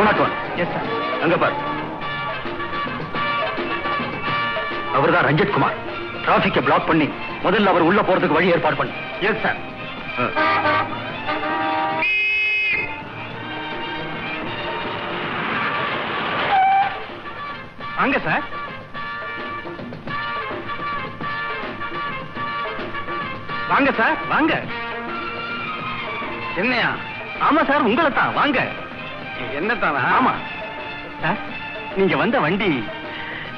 அங்க பார். அவர்தான் ரஞ்சித் குமார் டிராபிக்கை பிளாக் பண்ணி முதல்ல அவர் உள்ள போறதுக்கு வழி ஏற்பாடு பண்ணு. எஸ் சார் வாங்க சார் வாங்க சார் வாங்க. என்னையா? ஆமா சார் உங்களை தான் வாங்க. ஆமா. சார் நீங்க வந்த வண்டி?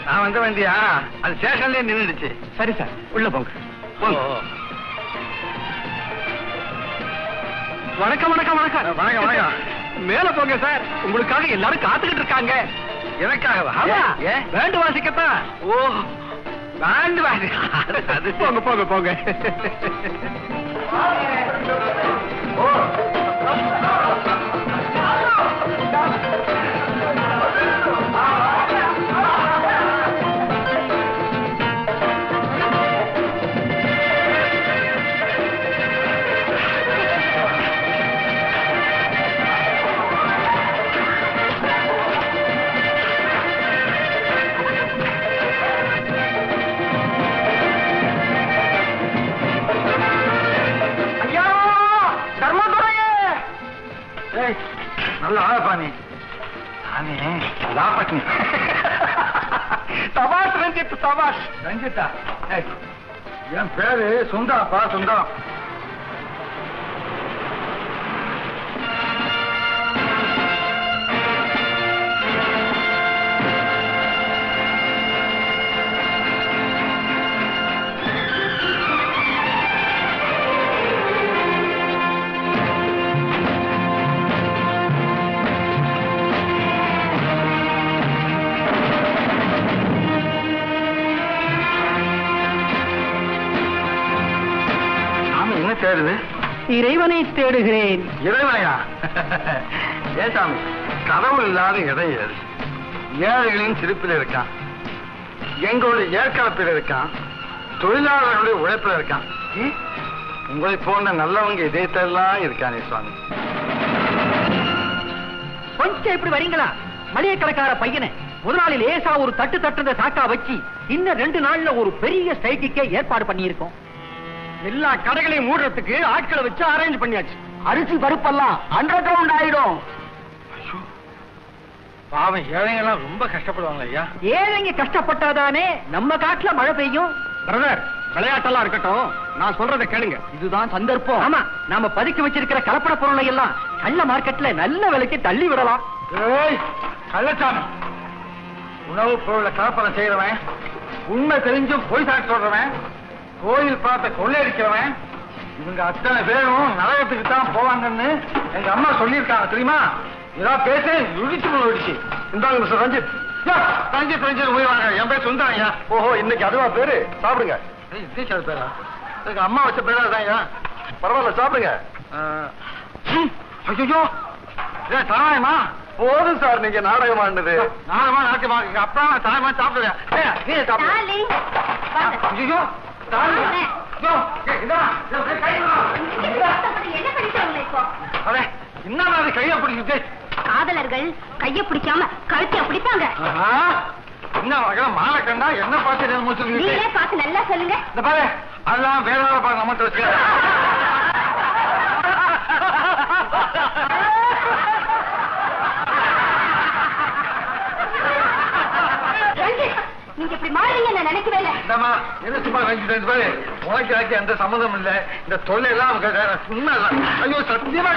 நான் வந்த வண்டியா? அது ஸ்டேஷன்லயே நின்னுடுச்சு சரி சார் உள்ள போங்க. வணக்கம் வணக்கம் வணக்கம். வணக்கம், வணக்கம். மேல போங்க சார். உங்களுக்காக எல்லாரும் காத்துக்கிட்டு இருக்காங்க. எனக்காகவா? ஏன் வேண்டு வாசிக்கத்தான் ஓ வேண்டு அது போங்க போங்க போங்க. நல்ல ஆழப்பா நீ நானே லாபட்னி சபாஷ் ரஞ்சித் சபாஷ் ரஞ்சிதா ஏய், என் பேரு சுந்தரப்பா சுந்தரம் தேடுது இறைவனை தேடுகிறேன். இறைவனையா? ஏ சாமி கடவுள் இல்லாத இடம் ஏது ஏழைகளின் சிரிப்பில் இருக்கான். எங்களுடைய ஏற்கலப்பில் இருக்கான். தொழிலாளர்களுடைய உழைப்பில் இருக்கான். உங்களை போன்ற நல்லவங்க இதயத்தெல்லாம் இருக்கானே சுவாமி. கொஞ்சம் இப்படி வரீங்களா? மளிகை கடைக்கார பையனை முதலாளி லேசா ஒரு தட்டு தட்டுறத சாக்கா வச்சு இன்னும் ரெண்டு நாள்ல ஒரு பெரிய ஸ்ட்ரைக்குக்கே ஏற்பாடு பண்ணியிருக்கோம். எல்லா கடைகளையும் மூடுறதுக்கு ஆட்களை வச்சு அரேஞ்ச் பண்ணியாச்சு. அரிசி பருப்பெல்லாம் அண்டர் கிரவுண்ட் ஆயிடும் பாவம் ஏழைங்கெல்லாம் ரொம்ப கஷ்டப்படுவாங்க ஐயா. ஏழைங்க கஷ்டப்பட்டாதானே நம்ம காட்டுல மழை பெய்யும்? பிரதர் விளையாட்டெல்லாம் இருக்கட்டும். நான் சொல்றதை கேளுங்க. இதுதான் சந்தர்ப்பம். ஆமா நாம பதுக்கி வச்சிருக்கிற கலப்பட பொருளை எல்லாம் கள்ள மார்க்கெட்ல நல்ல விலைக்கு தள்ளி விடலாம். கள்ளச்சாமி. உணவு பொருளை கலப்படம் செய்யறவன் உண்மை தெரிஞ்சும் பொய் சாட்சி சொல்றவன் கோயில் பார்த்த கொள்ளையடிக்கிறவன். இவங்க அத்தனை பேரும் நரகத்துக்கு தான் போவாங்கன்னு எங்க அம்மா சொல்லியிருக்காங்க தெரியுமா? ஏதாவது பேச இடிச்சு இடிச்சு இந்தாங்க மிஸ்டர் ரஞ்சித். யா, ரஞ்சித் ரஞ்சித் போய் வாங்க. என் பேர் சுந்தரங்க ஓஹோ இன்னைக்கு அதுவா பேரு? சாப்பிடுங்க. டீச்சர் பேரா? எங்க அம்மா வச்ச பேரா தாங்க பரவாயில்ல சாப்பிடுங்க. ஐயோ ஏன் தாயமா போதும் சார் நீங்க நாடகம் ஆண்டது நாடகமா நாட்டியமா? அப்பா தாயமா சாப்பிடுவேன் ஏய், நீ சாப்பிடு. டார்லிங், வாங்க. ஐயோ கையை பிடிக்குது காதலர்கள் கைய பிடிக்காம கழுத்தைய பிடிப்பாங்க. ஆஹா, என்ன மகள மாலை கண்டா என்ன பார்த்து நீங்களே பார்த்து நல்லா சொல்லுங்க. இந்த பாரு அதெல்லாம் வேற வேற பாரு நம்மகிட்ட வச்சு ரஞ்சித், நீங்க இப்படி மாறுவீங்க நான் என்ன சும்மா வாங்கிட்டு பாரு? உனக்கு எனக்கு எந்த சம்மந்தம் இல்ல. இந்த தொல்லை எல்லாம் உனக்கு ஐயோ சத்தியமா